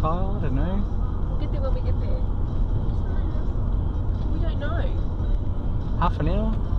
Kyle, I don't know. We'll get there when we get there. We don't know. Half an hour?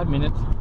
Five minutes.